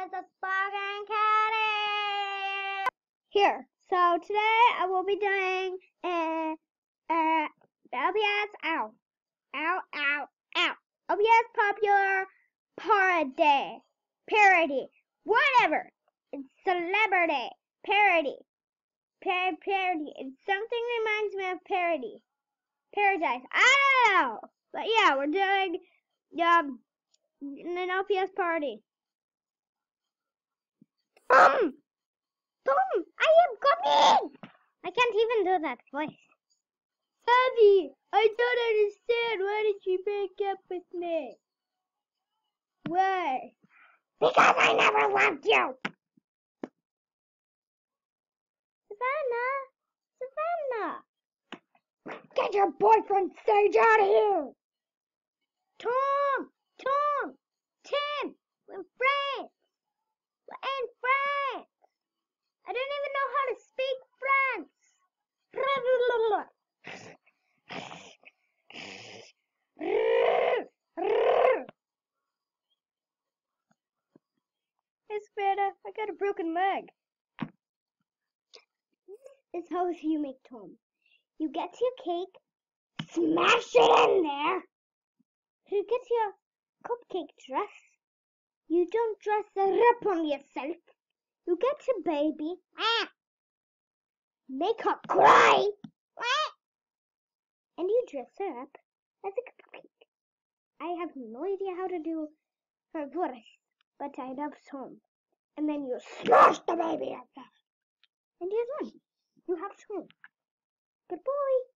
it's Bog and Caddy! Here, so today I will be doing a, a LPS, ow, ow, ow, ow, LPS popular parody, parody, whatever, it's celebrity, parody, par parody, it's something reminds me of parody, paradise, I don't know, but yeah, we're doing, um, an LPS party. Boom! Boom! I am coming! I can't even do that voice. Abby, I don't understand. Why did you break up with me? Why? Because I never loved you! Savannah! Savannah! Get your boyfriend Sage out of here! Tom! Tom! Tim! We're friends! We're in France! I don't even know how to speak French! Hey, Savannah, I got a broken leg. This is how you make Tom. You get your cake, smash it in there. You get your cupcake dress. You don't dress it up on yourself. You get your baby. Make her cry. And you dress her up as a cupcake. I have no idea how to do her voice, but I love Tom. And then you smash the baby up there. And you're done. You have Tom. Good boy.